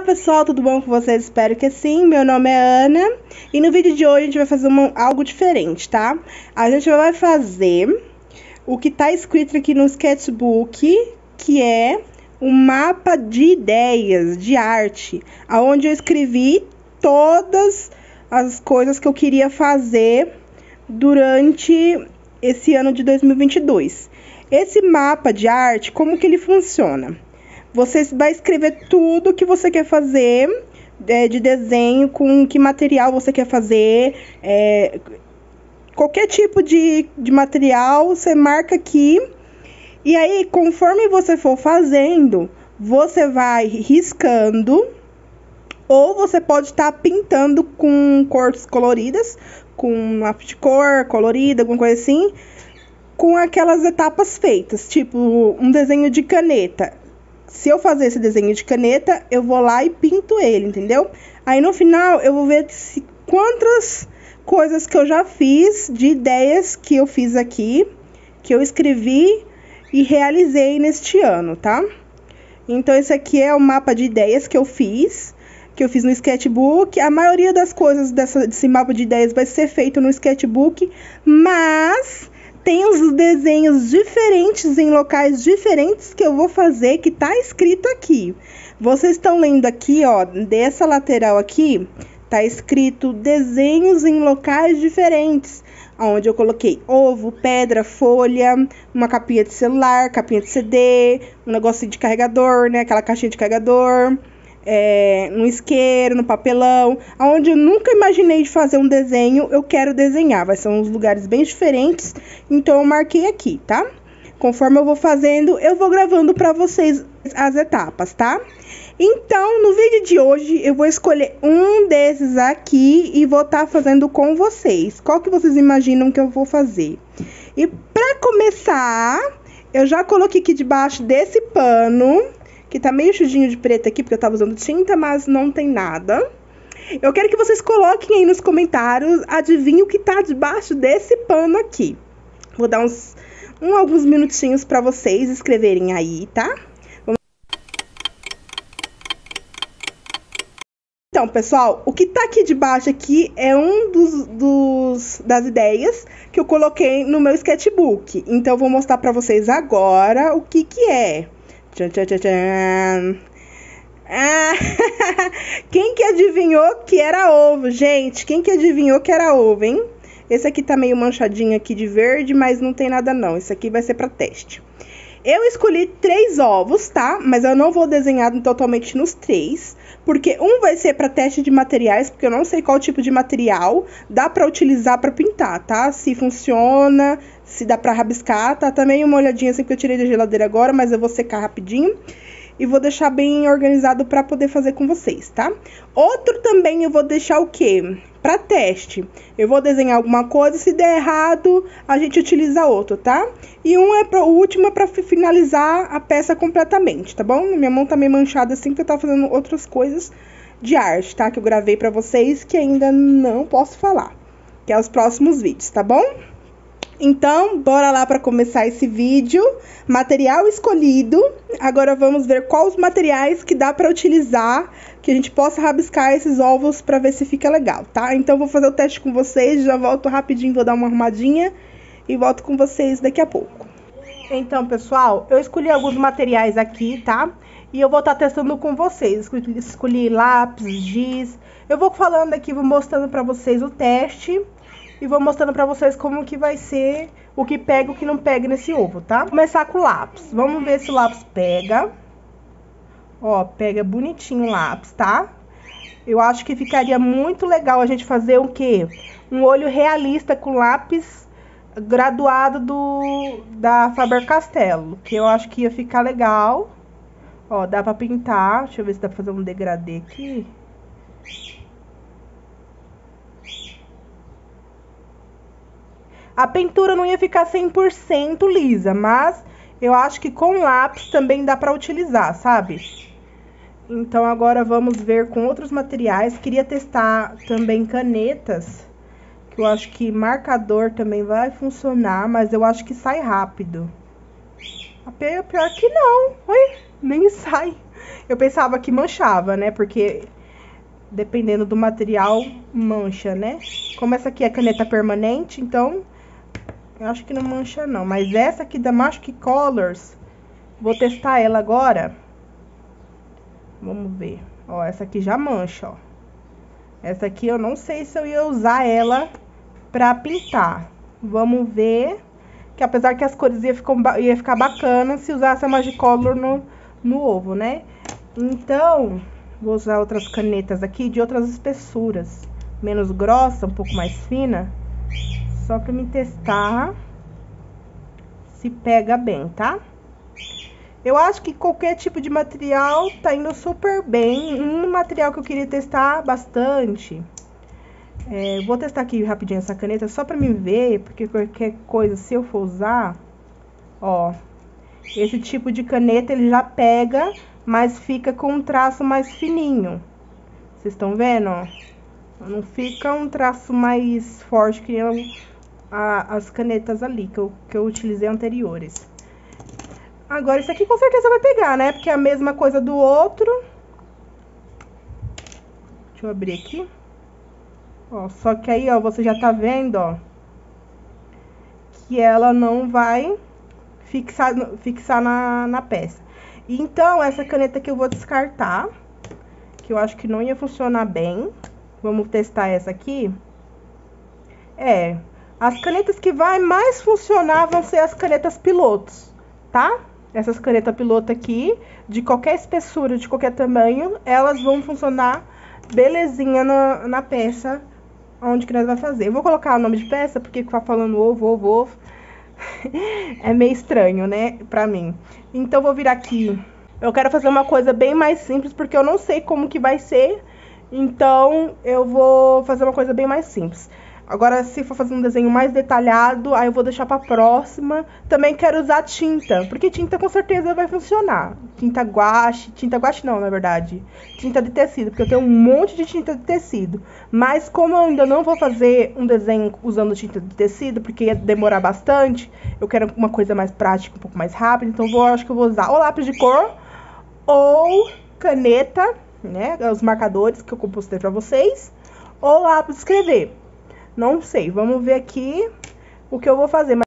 Olá pessoal, tudo bom com vocês? Espero que sim. Meu nome é Ana e no vídeo de hoje a gente vai fazer uma, algo diferente, tá? A gente vai fazer o que tá escrito aqui no sketchbook, que é um mapa de ideias, de arte, aonde eu escrevi todas as coisas que eu queria fazer durante esse ano de 2022. Esse mapa de arte, como que ele funciona? Você vai escrever tudo que você quer fazer é, de desenho, com que material você quer fazer, é, qualquer tipo de, de material, você marca aqui. E aí, conforme você for fazendo, você vai riscando, ou você pode estar tá pintando com cores coloridas, com lápis de cor colorida, alguma coisa assim, com aquelas etapas feitas, tipo um desenho de caneta se eu fazer esse desenho de caneta, eu vou lá e pinto ele, entendeu? Aí no final eu vou ver se, quantas coisas que eu já fiz, de ideias que eu fiz aqui, que eu escrevi e realizei neste ano, tá? Então esse aqui é o mapa de ideias que eu fiz, que eu fiz no sketchbook. A maioria das coisas dessa, desse mapa de ideias vai ser feito no sketchbook, mas tem os desenhos diferentes em locais diferentes que eu vou fazer que tá escrito aqui. Vocês estão lendo aqui, ó, dessa lateral aqui, tá escrito desenhos em locais diferentes, onde eu coloquei ovo, pedra, folha, uma capinha de celular, capinha de CD, um negocinho de carregador, né, aquela caixinha de carregador é, no isqueiro, no papelão, aonde eu nunca imaginei de fazer um desenho, eu quero desenhar. Vai ser uns lugares bem diferentes, então eu marquei aqui, tá? Conforme eu vou fazendo, eu vou gravando para vocês as etapas, tá? Então, no vídeo de hoje, eu vou escolher um desses aqui e vou estar tá fazendo com vocês. Qual que vocês imaginam que eu vou fazer? E para começar, eu já coloquei aqui debaixo desse pano que tá meio chudinho de preto aqui, porque eu tava usando tinta, mas não tem nada. Eu quero que vocês coloquem aí nos comentários, adivinha o que tá debaixo desse pano aqui. Vou dar uns um, alguns minutinhos para vocês escreverem aí, tá? Então, pessoal, o que tá aqui debaixo aqui é um dos, dos, das ideias que eu coloquei no meu sketchbook. Então, eu vou mostrar para vocês agora o que que é. Ah, quem que adivinhou que era ovo, gente? Quem que adivinhou que era ovo, hein? Esse aqui tá meio manchadinho aqui de verde, mas não tem nada não. Esse aqui vai ser para teste. Eu escolhi três ovos, tá? Mas eu não vou desenhar totalmente nos três, porque um vai ser para teste de materiais, porque eu não sei qual tipo de material dá para utilizar para pintar, tá? Se funciona, se dá pra rabiscar, tá? Também uma olhadinha assim que eu tirei da geladeira agora, mas eu vou secar rapidinho. E vou deixar bem organizado para poder fazer com vocês, tá? Outro também eu vou deixar o quê? Para teste. Eu vou desenhar alguma coisa, se der errado, a gente utiliza outro, tá? E um é pro, o último é para finalizar a peça completamente, tá bom? Minha mão tá meio manchada assim porque eu tava fazendo outras coisas de arte, tá? Que eu gravei para vocês que ainda não posso falar. Que é os próximos vídeos, tá bom? Então, bora lá para começar esse vídeo. Material escolhido. Agora vamos ver quais materiais que dá para utilizar, que a gente possa rabiscar esses ovos para ver se fica legal, tá? Então, vou fazer o teste com vocês, já volto rapidinho, vou dar uma arrumadinha e volto com vocês daqui a pouco. Então, pessoal, eu escolhi alguns materiais aqui, tá? E eu vou estar tá testando com vocês. Escolhi lápis, giz. Eu vou falando aqui, vou mostrando para vocês o teste e vou mostrando pra vocês como que vai ser o que pega e o que não pega nesse ovo, tá? Vou começar com o lápis. Vamos ver se o lápis pega. Ó, pega bonitinho o lápis, tá? Eu acho que ficaria muito legal a gente fazer o quê? Um olho realista com lápis graduado do da Faber-Castell, que eu acho que ia ficar legal. Ó, dá pra pintar. Deixa eu ver se dá pra fazer um degradê aqui. A pintura não ia ficar 100% lisa, mas eu acho que com lápis também dá para utilizar, sabe? Então agora vamos ver com outros materiais. Queria testar também canetas, que eu acho que marcador também vai funcionar, mas eu acho que sai rápido. A pior que não, nem sai. Eu pensava que manchava, né? Porque dependendo do material, mancha, né? Como essa aqui é caneta permanente, então eu acho que não mancha não. Mas essa aqui da Magic Colors, vou testar ela agora. Vamos ver. Ó, essa aqui já mancha, ó. Essa aqui eu não sei se eu ia usar ela pra pintar. Vamos ver. Que apesar que as cores ia ficar, ia ficar bacana se usasse a Magicolor no, no ovo, né? Então, vou usar outras canetas aqui de outras espessuras. Menos grossa, um pouco mais fina. Só pra me testar se pega bem, tá? Eu acho que qualquer tipo de material tá indo super bem. Um material que eu queria testar bastante. É, vou testar aqui rapidinho essa caneta só pra me ver, porque qualquer coisa, se eu for usar, ó, esse tipo de caneta ele já pega, mas fica com um traço mais fininho. Vocês estão vendo, ó? Não fica um traço mais forte que eu, a, as canetas ali, que eu, que eu utilizei anteriores. Agora, isso aqui com certeza vai pegar, né? Porque é a mesma coisa do outro. Deixa eu abrir aqui. Ó, só que aí, ó, você já tá vendo, ó. Que ela não vai fixar, fixar na, na peça. Então, essa caneta que eu vou descartar. Que eu acho que não ia funcionar bem. Vamos testar essa aqui. É, as canetas que vai mais funcionar vão ser as canetas pilotos, tá? essas canetas piloto aqui, de qualquer espessura, de qualquer tamanho, elas vão funcionar belezinha na, na peça onde que nós vamos fazer. Eu vou colocar o nome de peça, porque ficar falando ovo, ovo, ovo, é meio estranho, né, pra mim. Então, vou vir aqui. Eu quero fazer uma coisa bem mais simples, porque eu não sei como que vai ser. Então, eu vou fazer uma coisa bem mais simples. Agora, se for fazer um desenho mais detalhado, aí eu vou deixar pra próxima. Também quero usar tinta, porque tinta com certeza vai funcionar. Tinta guache, tinta guache não, na verdade. Tinta de tecido, porque eu tenho um monte de tinta de tecido. Mas como eu ainda não vou fazer um desenho usando tinta de tecido, porque ia demorar bastante, eu quero uma coisa mais prática, um pouco mais rápida. Então, vou, acho que eu vou usar ou lápis de cor ou caneta, né? Os marcadores que eu compostei pra vocês. Ou lápis de escrever. Não sei, vamos ver aqui o que eu vou fazer.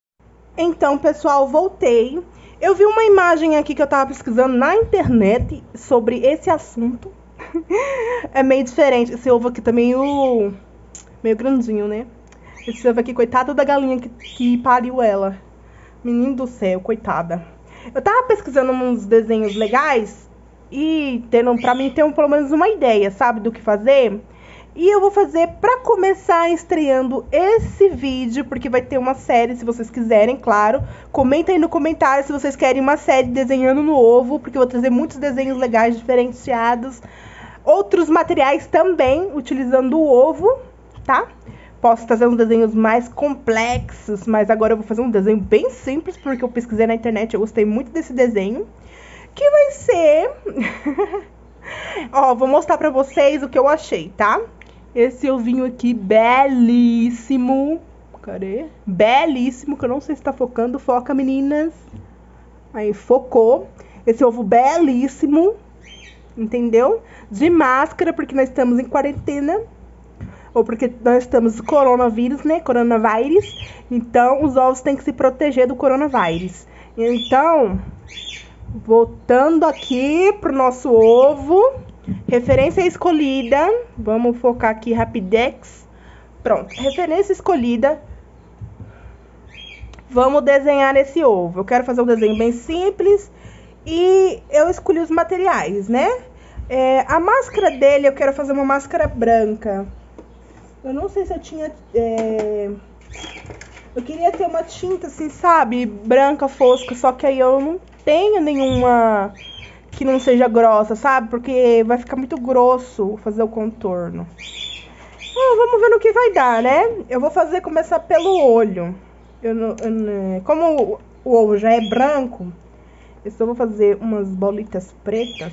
Então, pessoal, voltei. Eu vi uma imagem aqui que eu tava pesquisando na internet sobre esse assunto. é meio diferente. Esse ovo aqui tá meio, meio grandinho, né? Esse ovo aqui, coitado da galinha que, que pariu ela. Menino do céu, coitada. Eu tava pesquisando uns desenhos legais e tendo, pra mim ter um, pelo menos uma ideia, sabe, do que fazer. E eu vou fazer para começar estreando esse vídeo, porque vai ter uma série, se vocês quiserem, claro. Comenta aí no comentário se vocês querem uma série desenhando no ovo, porque eu vou trazer muitos desenhos legais, diferenciados. Outros materiais também, utilizando o ovo, tá? Posso trazer uns desenhos mais complexos, mas agora eu vou fazer um desenho bem simples, porque eu pesquisei na internet, eu gostei muito desse desenho. Que vai ser... Ó, vou mostrar pra vocês o que eu achei, tá? Esse ovinho aqui, belíssimo. Cadê? Belíssimo, que eu não sei se tá focando. Foca, meninas. Aí, focou. Esse ovo belíssimo. Entendeu? De máscara, porque nós estamos em quarentena. Ou porque nós estamos coronavírus, né? Coronavírus. Então, os ovos têm que se proteger do coronavírus. Então, voltando aqui pro nosso ovo. Referência escolhida. Vamos focar aqui rapidex. Pronto. Referência escolhida. Vamos desenhar esse ovo. Eu quero fazer um desenho bem simples. E eu escolhi os materiais, né? É, a máscara dele, eu quero fazer uma máscara branca. Eu não sei se eu tinha... É... Eu queria ter uma tinta assim, sabe? Branca, fosca. Só que aí eu não tenho nenhuma que não seja grossa, sabe? Porque vai ficar muito grosso fazer o contorno. Ah, vamos ver no que vai dar, né? Eu vou fazer começar pelo olho. Eu, eu, como o ovo já é branco, eu só vou fazer umas bolitas pretas.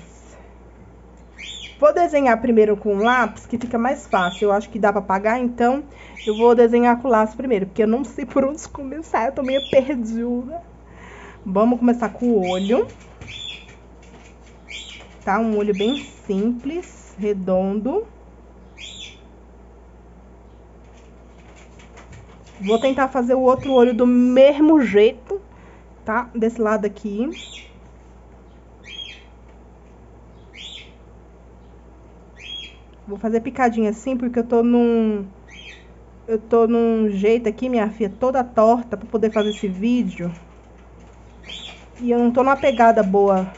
Vou desenhar primeiro com lápis, que fica mais fácil. Eu acho que dá pra apagar, então eu vou desenhar com lápis primeiro, porque eu não sei por onde começar. Eu tô meio perdida. Vamos começar com o olho. Tá? Um olho bem simples, redondo. Vou tentar fazer o outro olho do mesmo jeito, tá? Desse lado aqui. Vou fazer picadinha assim, porque eu tô num... Eu tô num jeito aqui, minha filha, toda torta pra poder fazer esse vídeo. E eu não tô numa pegada boa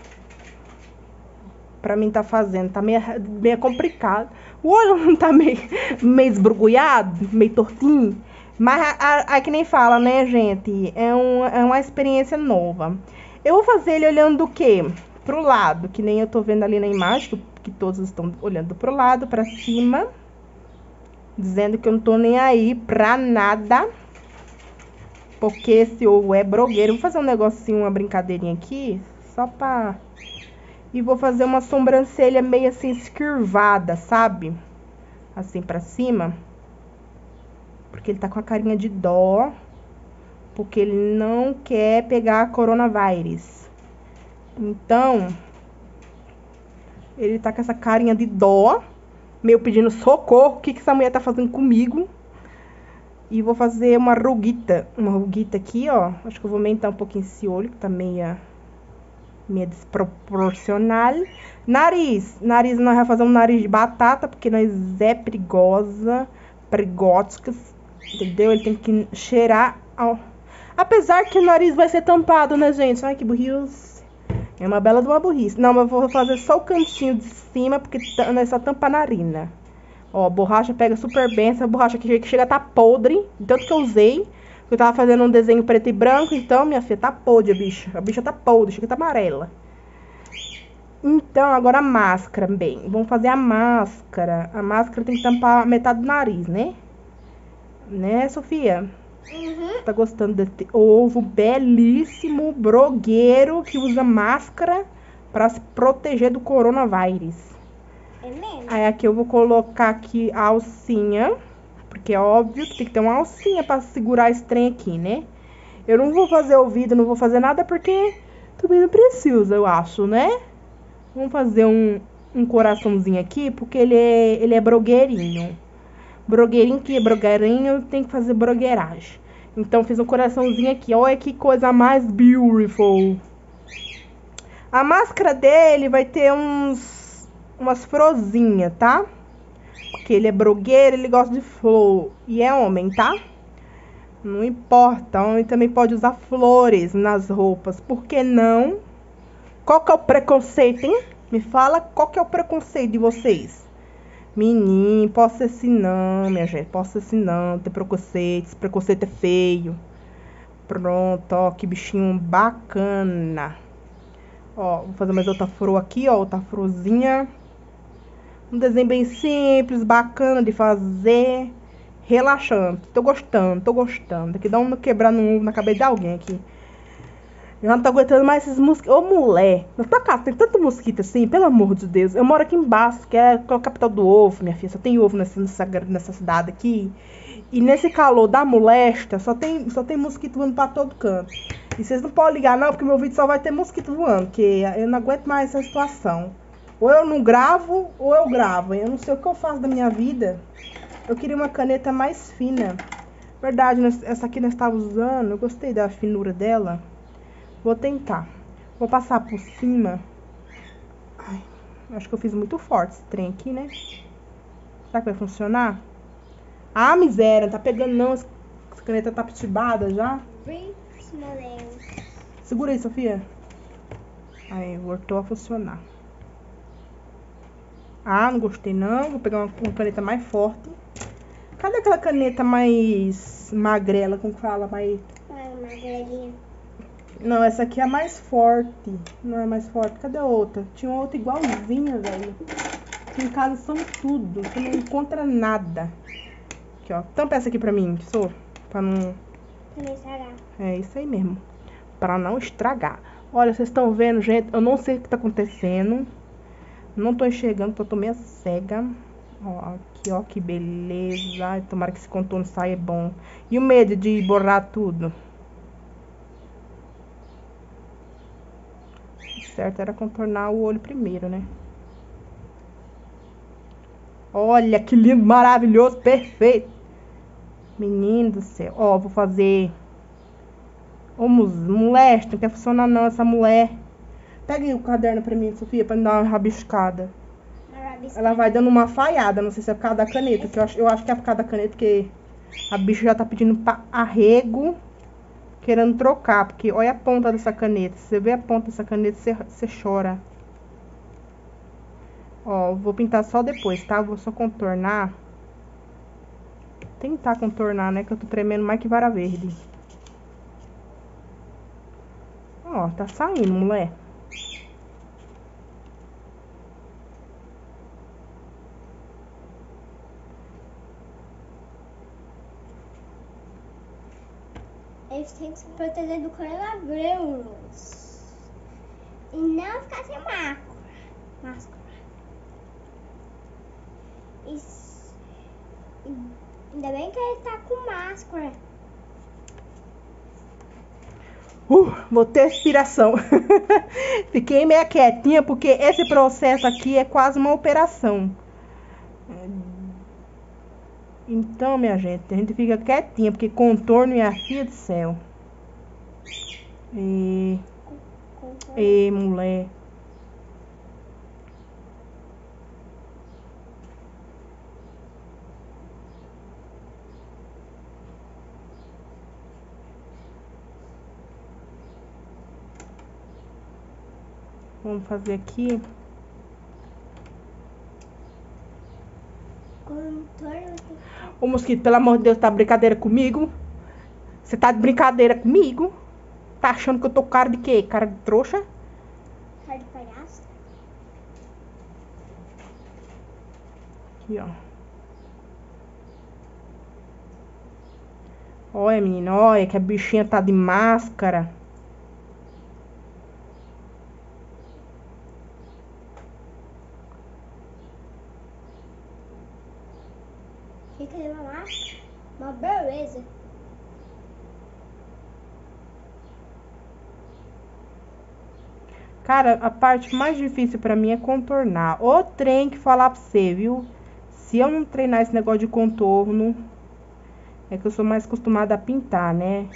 pra mim tá fazendo. Tá meio, meio complicado. O olho não tá meio, meio esbrugulhado, meio tortinho. Mas é que nem fala, né, gente? É, um, é uma experiência nova. Eu vou fazer ele olhando o quê? Pro lado, que nem eu tô vendo ali na imagem, que que todos estão olhando pro lado, para cima, dizendo que eu não tô nem aí pra nada. Porque esse ovo é brogueiro. Vou fazer um negocinho, uma brincadeirinha aqui, só pra... E vou fazer uma sobrancelha meio assim esquirvada, sabe? Assim pra cima. Porque ele tá com a carinha de dó. Porque ele não quer pegar coronavírus. Então, ele tá com essa carinha de dó, meio pedindo socorro. O que, que essa mulher tá fazendo comigo? E vou fazer uma ruguita. Uma ruguita aqui, ó. Acho que eu vou aumentar um pouquinho esse olho, que tá meia, meia desproporcional. Nariz. Nariz, nós vamos fazer um nariz de batata, porque nós é perigosa. Perigóticas. Entendeu? Ele tem que cheirar. Apesar que o nariz vai ser tampado, né, gente? Ai, que burrios. É uma bela de uma burrice. Não, mas eu vou fazer só o cantinho de cima, porque é só tampa a narina. Ó, borracha pega super bem. Essa borracha aqui que chega a tá podre. Tanto que eu usei. Eu tava fazendo um desenho preto e branco. Então, minha filha, tá podre a bicha. A bicha tá podre, chega tá amarela. Então, agora a máscara, bem. Vamos fazer a máscara. A máscara tem que tampar metade do nariz, né? Né, Sofia? Uhum. Tá gostando desse ovo belíssimo, brogueiro, que usa máscara para se proteger do coronavírus. É mesmo? Aí aqui eu vou colocar aqui a alcinha, porque é óbvio que tem que ter uma alcinha para segurar esse trem aqui, né? Eu não vou fazer ouvido, não vou fazer nada porque também não precisa, eu acho, né? Vamos fazer um, um coraçãozinho aqui, porque ele é, ele é brogueirinho. Brogueirinho que é brogueirinho, tem que fazer brogueiragem. Então fiz um coraçãozinho aqui. Olha que coisa mais beautiful. A máscara dele vai ter uns umas florzinhas, tá? Porque ele é brogueiro, ele gosta de flor. E é homem, tá? Não importa, homem também pode usar flores nas roupas. Por que não? Qual que é o preconceito, hein? Me fala qual que é o preconceito de vocês. Menino, posso ser assim não, minha gente. Posso ser assim não. Ter preconceito. Esse preconceito é feio. Pronto, ó. Que bichinho bacana. Ó, vou fazer mais outra flor aqui, ó. Outra florzinha. Um desenho bem simples, bacana de fazer. Relaxante. Tô gostando, tô gostando. Aqui dá um quebrar no, na cabeça de alguém aqui. Eu não tô aguentando mais esses mosquitos. Ô, mulher, na tua casa tem tanto mosquito assim, pelo amor de Deus. Eu moro aqui embaixo, que é a capital do ovo, minha filha. Só tem ovo nessa, nessa, cidade aqui. E nesse calor da molesta, só tem, só tem mosquito voando pra todo canto. E vocês não podem ligar, não, porque meu vídeo só vai ter mosquito voando. Porque eu não aguento mais essa situação. Ou eu não gravo, ou eu gravo. Eu não sei o que eu faço da minha vida. Eu queria uma caneta mais fina. Verdade, essa aqui nós estávamos usando. Eu gostei da finura dela. Vou tentar. Vou passar por cima. Ai, acho que eu fiz muito forte esse trem aqui, né? Será que vai funcionar? Ah, miséria, tá pegando não. Essa caneta tá pitibada já. Segura aí, Sofia. Aí, voltou a funcionar. Ah, não gostei não. Vou pegar uma, uma caneta mais forte. Cadê aquela caneta mais magrela, como fala? Mais... Ah, magrelinha. Não, essa aqui é a mais forte. Não é mais forte. Cadê a outra? Tinha outra igualzinha, velho. Aqui em casa são tudo. Você não encontra nada. Aqui, ó. Tampa essa aqui pra mim, sou. Pra não... Pra não estragar. É isso aí mesmo. Pra não estragar. Olha, vocês estão vendo, gente? Eu não sei o que tá acontecendo. Não tô enxergando, eu tô meio cega. Ó, aqui, ó, que beleza. Ai, tomara que esse contorno saia bom. E o medo de borrar tudo? certo era contornar o olho primeiro, né? Olha que lindo, maravilhoso, perfeito. Menino do céu. Ó, vou fazer. Ô, mulher, não quer funcionar não essa mulher. Pega aí o caderno pra mim, Sofia, pra me dar uma rabiscada. Ela vai dando uma falhada, não sei se é por causa da caneta, que eu acho, eu acho que é por causa da caneta, porque a bicha já tá pedindo pra arrego, querendo trocar, porque olha a ponta dessa caneta. Se você vê a ponta dessa caneta, você, você chora. Ó, vou pintar só depois, tá? Vou só contornar. Tentar contornar, né? Que eu tô tremendo mais que vara verde. Ó, tá saindo, mulher. Eles têm que se proteger do coronavírus. E não ficar sem máscara. máscara. Ainda bem que ele tá com máscara. Uh, vou ter. Fiquei meio quietinha porque esse processo aqui é quase uma operação. Então, minha gente, a gente fica quietinha porque contorno é a filha do céu. E... E mulher. Vamos fazer aqui. Ô mosquito, pelo amor de Deus, tá brincadeira comigo? Você tá de brincadeira comigo? Tá achando que eu tô cara de quê? Cara de trouxa? Cara de palhaço? Aqui, ó. Olha, menina, olha que a bichinha tá de máscara. Fica aí uma máscara. Uma beleza. Cara, a parte mais difícil pra mim é contornar. O trem que falar pra você, viu? Se eu não treinar esse negócio de contorno, é que eu sou mais acostumada a pintar, né?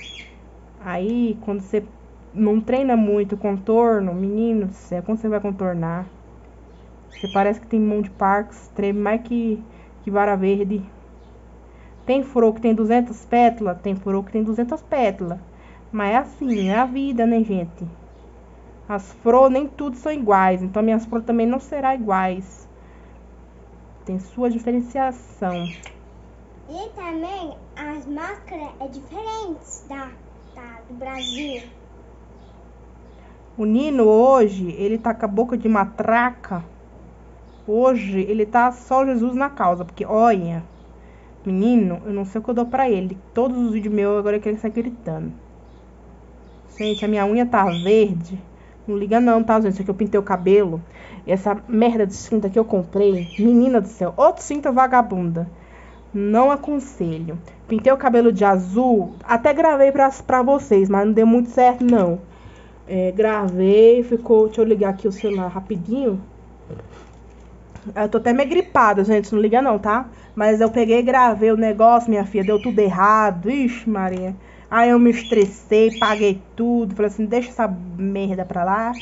Aí, quando você não treina muito contorno, menino céu, quando você vai contornar? Você parece que tem mão de parques, treme mais que, que vara verde. Tem furou que tem 200 pétalas, tem furou que tem 200 pétalas. Mas é assim, é a vida, né, gente? As flores nem tudo são iguais, então minhas flores também não serão iguais. Tem sua diferenciação. E também as máscaras é diferentes da, da do Brasil. O Nino hoje, ele tá com a boca de matraca. Hoje ele tá só Jesus na causa, porque olha, menino, eu não sei o que eu dou pra ele. Todos os vídeos meus agora que ele sai gritando. Gente, a minha unha tá verde. Não liga não, tá, gente? Isso aqui eu pintei o cabelo. E essa merda de cinta que eu comprei, menina do céu, outro cinta vagabunda. Não aconselho. Pintei o cabelo de azul, até gravei pra, pra vocês, mas não deu muito certo, não. É, gravei, ficou... Deixa eu ligar aqui o celular rapidinho. Eu tô até meio gripada, gente, não liga não, tá? Mas eu peguei e gravei o negócio, minha filha, deu tudo errado. Ixi, Maria. Aí eu me estressei, paguei tudo. Falei assim, deixa essa merda pra lá.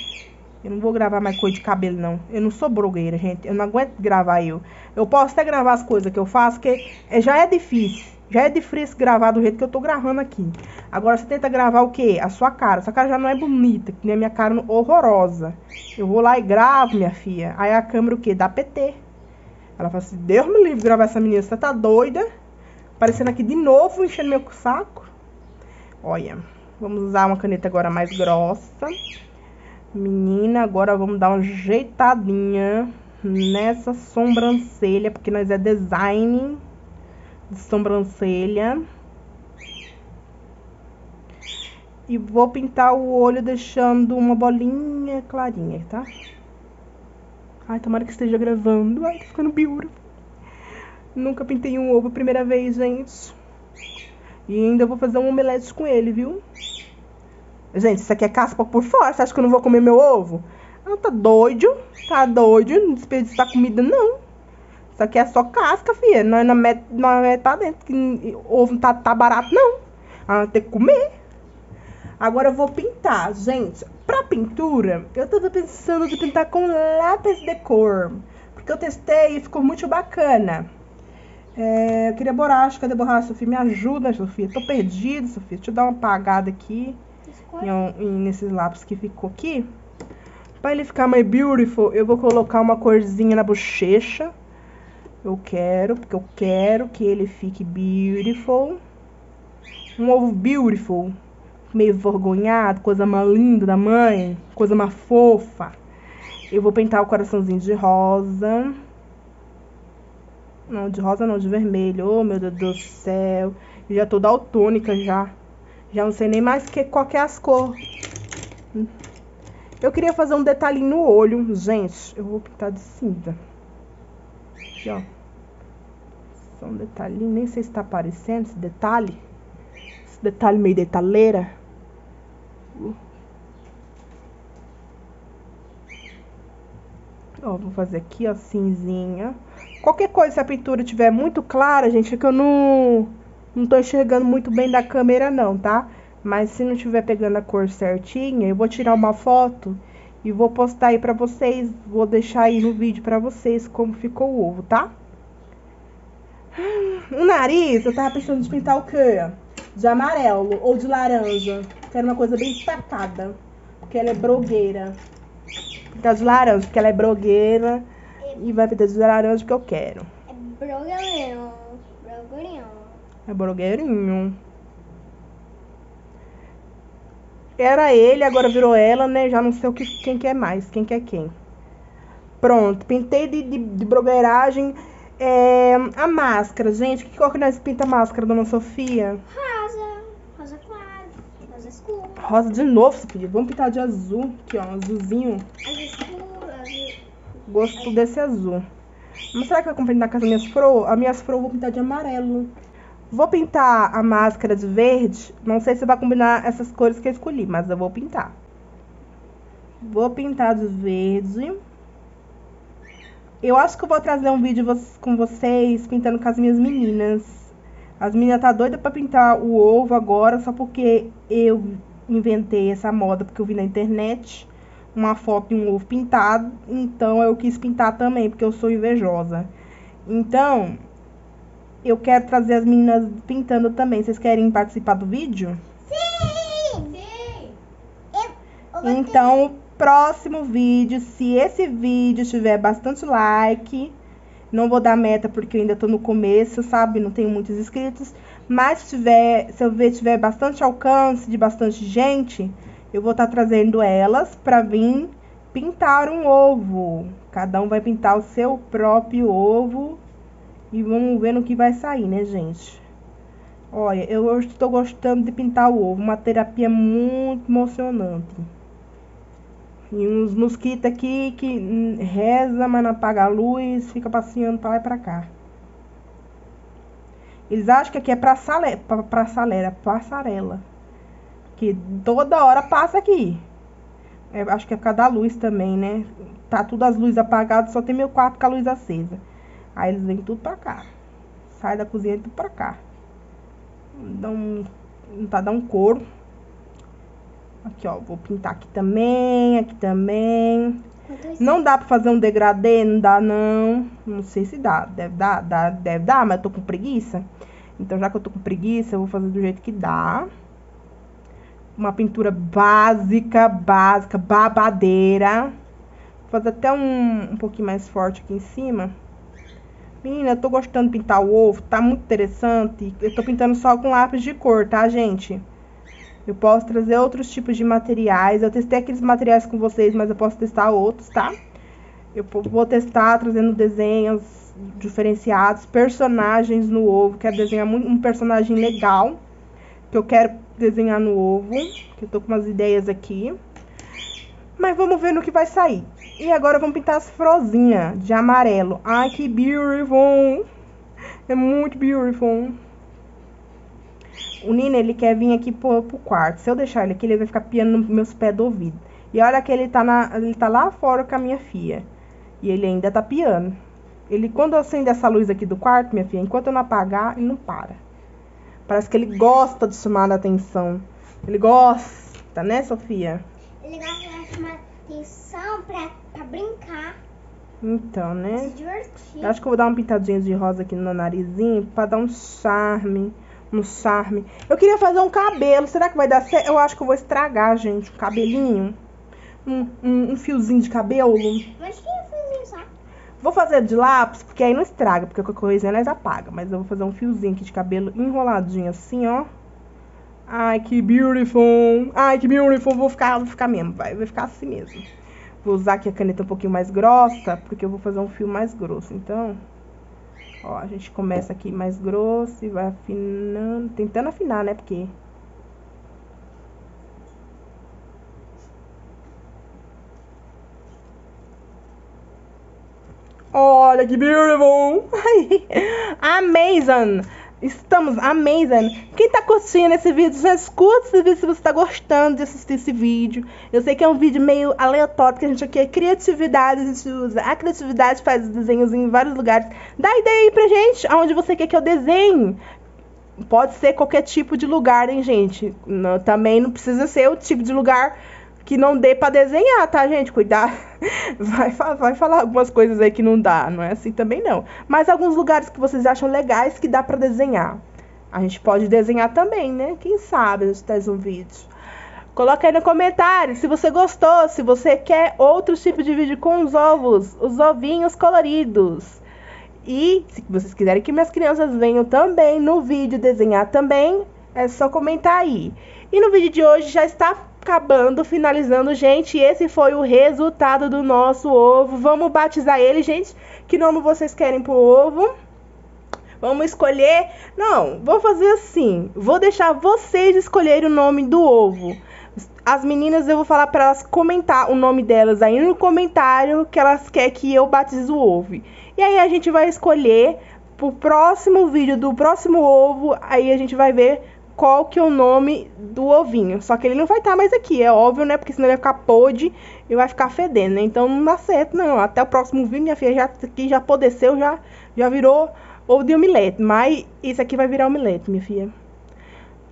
Eu não vou gravar mais coisa de cabelo, não. Eu não sou blogueira, gente. Eu não aguento gravar eu. Eu posso até gravar as coisas que eu faço, que já é difícil. Já é difícil gravar do jeito que eu tô gravando aqui. Agora você tenta gravar o quê? A sua cara. Sua cara já não é bonita, que nem a minha cara horrorosa. Eu vou lá e gravo, minha filha. Aí a câmera o quê? Dá PT. Ela fala assim, Deus me livre gravar essa menina. Você tá doida? Aparecendo aqui de novo, enchendo meu saco. Olha, vamos usar uma caneta agora mais grossa. Menina, agora vamos dar uma ajeitadinha nessa sobrancelha, porque nós é design de sobrancelha. E vou pintar o olho deixando uma bolinha clarinha, tá? Ai, tomara que esteja gravando. Ai, tá ficando biuro. Nunca pintei um ovo a primeira vez, gente. E ainda vou fazer um omelete com ele, viu? Gente, isso aqui é caspa por fora. Você acha que eu não vou comer meu ovo? Ah, tá doido? Tá doido? Não desperdiçar comida, não. Isso aqui é só casca, filha. Nós não mete, nós mete pra dentro. Que ovo tá, tá barato, não. Ah, tem que comer. Agora eu vou pintar. Gente, pra pintura, eu tava pensando de pintar com lápis de cor. Porque eu testei e ficou muito bacana. É, eu queria borracha. Cadê borracha, Sofia? Me ajuda, Sofia. Tô perdida, Sofia. Deixa eu dar uma apagada aqui. Em, em, nesses lápis que ficou aqui. Pra ele ficar mais beautiful, eu vou colocar uma corzinha na bochecha. Eu quero, porque eu quero que ele fique beautiful. Um ovo beautiful. Meio vergonhado, coisa mais linda da mãe. Coisa mais fofa. Eu vou pintar o coraçãozinho de rosa. Não, de rosa não, de vermelho. Oh, meu Deus do céu. Eu já tô daltônica já. Já não sei nem mais que, qual que é as cores. Eu queria fazer um detalhinho no olho. Gente, eu vou pintar de cinza. Aqui, ó. Só um detalhinho. Nem sei se tá aparecendo esse detalhe. Esse detalhe meio detalheira. Ó, vou fazer aqui, ó, cinzinha. Qualquer coisa, se a pintura estiver muito clara, gente, é que eu não, não tô enxergando muito bem da câmera, não, tá? Mas se não estiver pegando a cor certinha, eu vou tirar uma foto e vou postar aí pra vocês. Vou deixar aí no vídeo pra vocês como ficou o ovo, tá? O nariz, eu tava pensando de pintar o quê? De amarelo ou de laranja. Quero uma coisa bem destacada. Porque ela é brogueira. Pintar de laranja, porque ela é brogueira. E vai pintar de laranja porque eu quero. É brogueirinho. Brogueirinho. É brogueirinho. Era ele, agora virou ela, né? Já não sei o que, quem que é mais, quem que é quem. Pronto, pintei de, de, de brogueiragem. É, a máscara, gente, que cor que nós pinta a máscara, dona Sofia? Rosa. Rosa claro. Rosa escuro. Rosa de novo, Sofia. Vamos pintar de azul, aqui ó, azulzinho. Azul escuro. Gosto desse azul. Mas será que vai combinar com as minhas flores? As minhas flores eu vou pintar de amarelo. Vou pintar a máscara de verde. Não sei se vai combinar essas cores que eu escolhi, mas eu vou pintar. Vou pintar de verde. Eu acho que eu vou trazer um vídeo com vocês pintando com as minhas meninas. As meninas tá doida pra pintar o ovo agora, só porque eu inventei essa moda, porque eu vi na internet uma foto de um ovo pintado. Então eu quis pintar também, porque eu sou invejosa. Então, eu quero trazer as meninas pintando também. Vocês querem participar do vídeo? Sim! Sim! Eu, eu então, próximo vídeo, se esse vídeo tiver bastante like, não vou dar meta porque eu ainda tô no começo, sabe? Não tenho muitos inscritos. Mas se, tiver, se eu ver tiver bastante alcance de bastante gente, eu vou estar tá trazendo elas para vir pintar um ovo. Cada um vai pintar o seu próprio ovo e vamos ver no que vai sair, né, gente? Olha, eu estou gostando de pintar o ovo. Uma terapia muito emocionante. E uns mosquitos aqui que reza, mas não apaga a luz, fica passeando pra lá e pra cá. Eles acham que aqui é pra, sale, pra, pra salera, passarela. Que toda hora passa aqui. É, acho que é por causa da luz também, né? Tá tudo as luzes apagadas, só tem meu quarto com a luz acesa. Aí eles vêm tudo pra cá. Sai da cozinha e tudo pra cá. Dá um. Tá dá um couro. Aqui, ó. Vou pintar aqui também, aqui também. Não dá pra fazer um degradê, não dá não. Não sei se dá. Deve dar, dá, deve dar, mas eu tô com preguiça. Então, já que eu tô com preguiça, eu vou fazer do jeito que dá. Uma pintura básica, básica, babadeira. Vou fazer até um, um pouquinho mais forte aqui em cima. Menina, eu tô gostando de pintar o ovo, tá muito interessante. Eu tô pintando só com lápis de cor, tá, gente? Eu posso trazer outros tipos de materiais. Eu testei aqueles materiais com vocês, mas eu posso testar outros, tá? Eu vou testar trazendo desenhos diferenciados, personagens no ovo. Quero desenhar um personagem legal que eu quero desenhar no ovo. Que eu tô com umas ideias aqui. Mas vamos ver no que vai sair. E agora vamos pintar as frozinhas de amarelo. Ai, que beautiful! É muito beautiful. O Nina, ele quer vir aqui pro, pro quarto. Se eu deixar ele aqui, ele vai ficar piando nos meus pés do ouvido. E olha que ele tá, na, ele tá lá fora com a minha filha. E ele ainda tá piando. Ele, quando eu acender essa luz aqui do quarto, minha filha, enquanto eu não apagar, ele não para. Parece que ele gosta de chamar a atenção. Ele gosta, né, Sofia? Ele gosta de chamar atenção pra, pra brincar, Então, né? se divertir. Eu acho que eu vou dar uma pintadinha de rosa aqui no narizinho pra dar um charme. Um charme. Eu queria fazer um cabelo. Será que vai dar certo? Eu acho que eu vou estragar, gente. Um cabelinho. Um, um, um fiozinho de cabelo. Mas quem? Vou fazer de lápis, porque aí não estraga, porque qualquer coisinha nós apaga. Mas eu vou fazer um fiozinho aqui de cabelo enroladinho assim, ó. Ai, que beautiful. Ai, que beautiful. Vou ficar, vou ficar mesmo, vai. Vai ficar assim mesmo. Vou usar aqui a caneta um pouquinho mais grossa, porque eu vou fazer um fio mais grosso. Então, ó, a gente começa aqui mais grosso e vai afinando, tentando afinar, né? Porque Olha que beautiful! Amazing! Estamos amazing! Quem tá curtindo esse vídeo, já escuta esse vídeo se você tá gostando de assistir esse vídeo. Eu sei que é um vídeo meio aleatório, que a gente aqui é criatividade, a gente usa a criatividade, faz desenhos em vários lugares. Dá ideia aí pra gente, aonde você quer que eu desenhe. Pode ser qualquer tipo de lugar, hein, gente? Não- também não precisa ser o tipo de lugar que não dê pra desenhar, tá, gente? Cuidado. Vai, vai falar algumas coisas aí que não dá, não é assim também não. Mas alguns lugares que vocês acham legais que dá pra desenhar. A gente pode desenhar também, né? Quem sabe gente faz um vídeo. Coloca aí no comentário se você gostou, se você quer outro tipo de vídeo com os ovos, os ovinhos coloridos. E se vocês quiserem que minhas crianças venham também no vídeo desenhar também, é só comentar aí. E no vídeo de hoje já está acabando, finalizando, gente. Esse foi o resultado do nosso ovo. Vamos batizar ele, gente. Que nome vocês querem pro ovo? Vamos escolher. Não, vou fazer assim. Vou deixar vocês escolherem o nome do ovo. As meninas, eu vou falar para elas comentar o nome delas aí no comentário que elas querem que eu batize o ovo. E aí a gente vai escolher pro próximo vídeo do próximo ovo. Aí a gente vai ver qual que é o nome do ovinho. Só que ele não vai estar mais aqui, é óbvio, né? Porque senão ele vai ficar podre e vai ficar fedendo, né? Então não dá certo, não. Até o próximo vídeo, minha filha, já, aqui já apodreceu, já, já virou ovo de omelete. Mas isso aqui vai virar omelete, minha filha.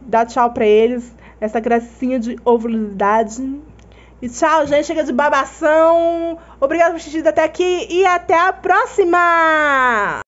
Dá tchau pra eles. Essa gracinha de ovalidade. E tchau, gente. Chega de babação. Obrigada por ter assistido até aqui. E até a próxima!